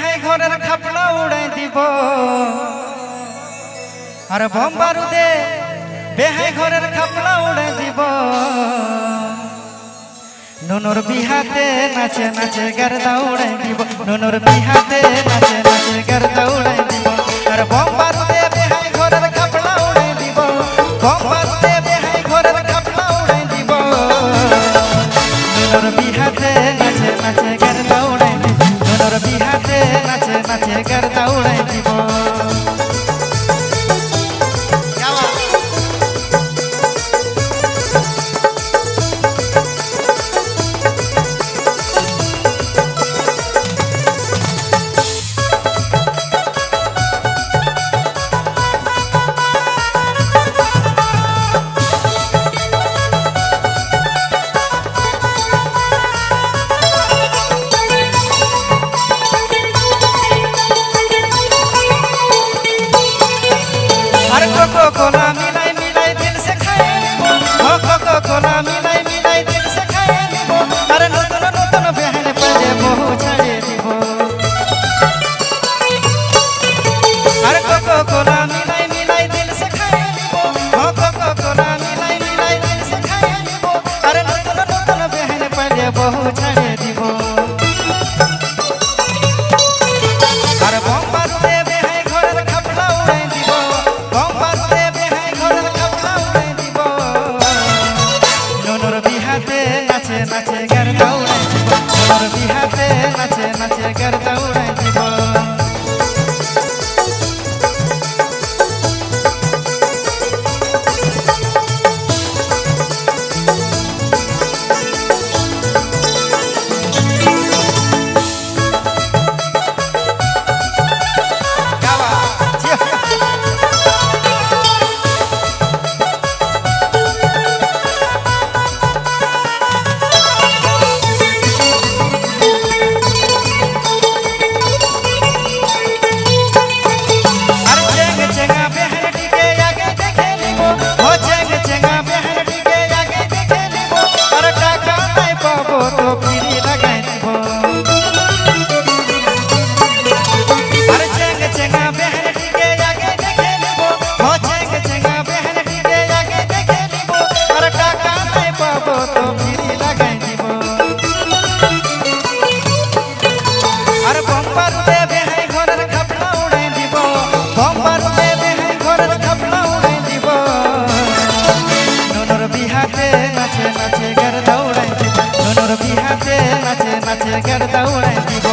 হ্যাঁ ঘরের খাপলা উড়াই দিব। আর বম বারুদে বেহাই ঘরের খাপলা উড়াই দিব। নুনুর বিহাতে নাচে নাচে গার্দা উড়াই দিব। নুনুর বিহাতে নাচে নাচে গার্দা উড়াই দিব। আর বম con गर गौड़ और बिहार গাছের গেড়দা উড়াই দিব।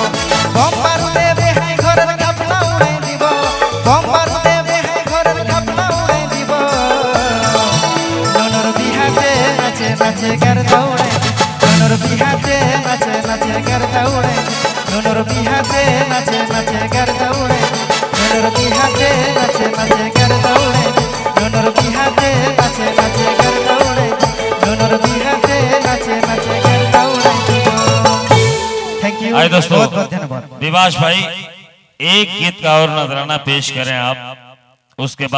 বম পারুতে বেহাই ঘরের কাপলা উড়াই দিব। বম পারুতে বেহাই ঘরের কাপলা উড়াই দিব। ননর বিহাতে নাচে নাচে গেড়দা উড়াই ননর বিহাতে নাচে নাচে গেড়দা উড়াই ননর বিহাতে নাচে নাচে গেড়দা উড়াই ননর বিহাতে নাচে নাচে গেড়দা উড়াই ননর বিহাতে आए दोस्तों विभाष भाई एक गीत का और नजराना पेश करें आप। उसके बाद